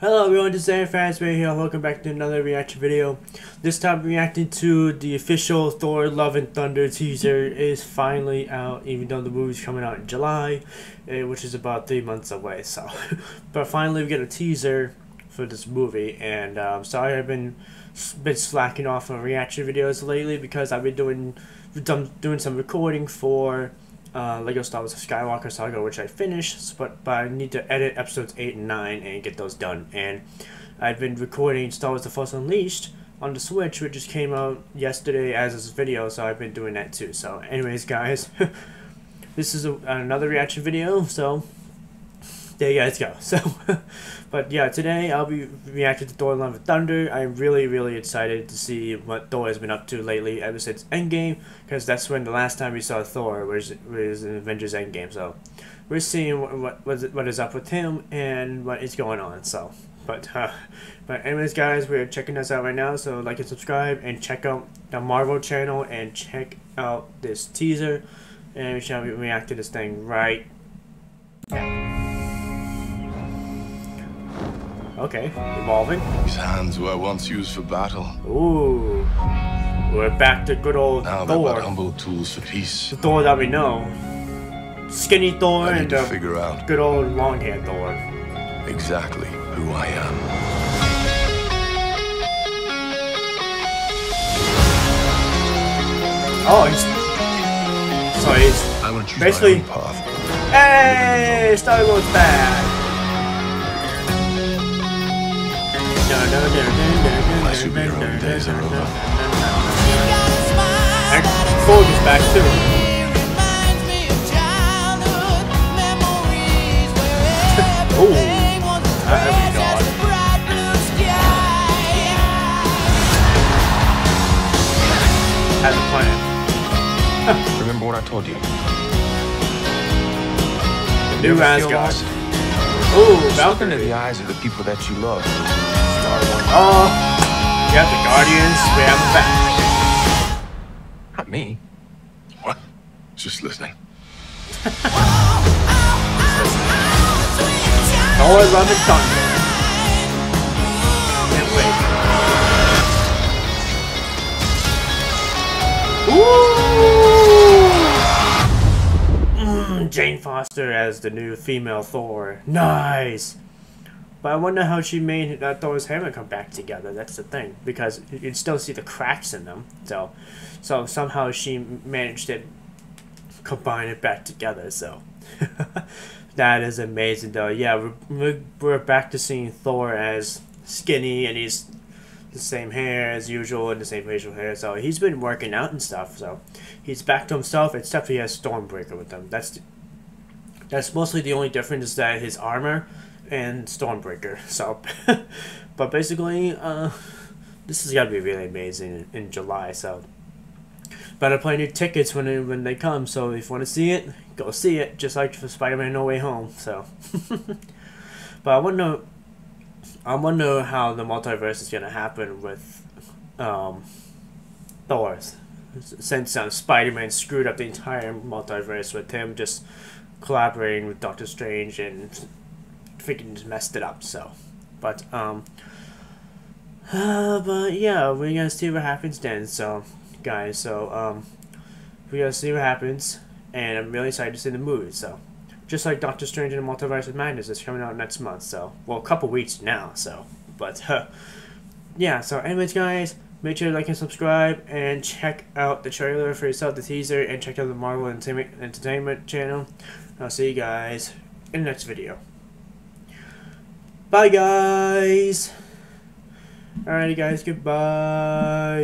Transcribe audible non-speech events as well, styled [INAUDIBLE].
Hello everyone, this is Aaron Fazbear here. Welcome back to another reaction video. This time reacting to the official Thor Love and Thunder teaser is finally out, even though the movie's coming out in July, eh, which is about three months away. So, [LAUGHS] but finally we get a teaser for this movie, and um, sorry I've been been slacking off on reaction videos lately because I've been doing doing some recording for uh, Lego Star Wars Skywalker Saga, which I finished, but, but I need to edit episodes 8 and 9 and get those done. And I've been recording Star Wars The Force Unleashed on the Switch, which just came out yesterday as this video, so I've been doing that too. So, anyways, guys, [LAUGHS] this is a, another reaction video, so there you guys go. [LAUGHS] So, but yeah, today I'll be reacting to Thor: Love and Thunder. I'm really, really excited to see what Thor has been up to lately ever since Endgame, because that's when the last time we saw Thor was was in Avengers Endgame. So, we're seeing what what, what is up with him and what is going on. So, but uh, but anyways, guys, we're checking this out right now. So like and subscribe and check out the Marvel channel and check out this teaser, and we shall react to this thing right. now. Okay, evolving. These hands were once used for battle. Ooh. We're back to good old now Thor. Now humble tools for peace. The Thor that we know. Skinny Thor and to uh, figure out good old long hair Thor. Exactly who I am. Oh, he's... So he's... I want to choose basically... my own path. Hey! Star-Lord's back! My superhero days are over. And Ford is back too. oh, my God. Has a plan. [LAUGHS] Remember what I told you. New Never feel Asgard. lost. Ooh, Just look into the eyes of the people that you love. Oh, we have the Guardians. We have the back. Not me. What? Just listening. [LAUGHS] Thor Love the Thunder. Can't wait. Ooh! Mm, Jane Foster as the new female Thor. Nice! But I wonder how she made uh, that Thor's hammer come back together. That's the thing. Because you can still see the cracks in them. So, so somehow she managed to combine it back together. So, [LAUGHS] that is amazing, though. Yeah, we're, we're, back to seeing Thor as skinny and he's the same hair as usual and the same facial hair. So he's been working out and stuff. So he's back to himself, except he has Stormbreaker with him. That's that's mostly the only difference is that his armor and Stormbreaker. So, [LAUGHS] but basically, uh, this is gonna be really amazing in, in July. So, better play new tickets when they, when they come. So if you want to see it, go see it. Just like for Spider-Man No Way Home. So, [LAUGHS] but I wonder, I wonder how the multiverse is gonna happen with, um, Thor's. Since um, Spider-Man screwed up the entire multiverse with him just collaborating with Doctor Strange and freaking just messed it up. So, but um, uh, but yeah, we're gonna see what happens then. So, guys, so um, we're gonna see what happens, and I'm really excited to see the movie. So, just like Doctor Strange and the Multiverse of Madness is coming out next month. So, well, a couple weeks now. So, but [LAUGHS] yeah. So, anyways, guys. Make sure to like and subscribe and check out the trailer for yourself, the teaser, and check out the Marvel Entertainment channel. I'll see you guys in the next video. Bye, guys. Alrighty, guys. Goodbye.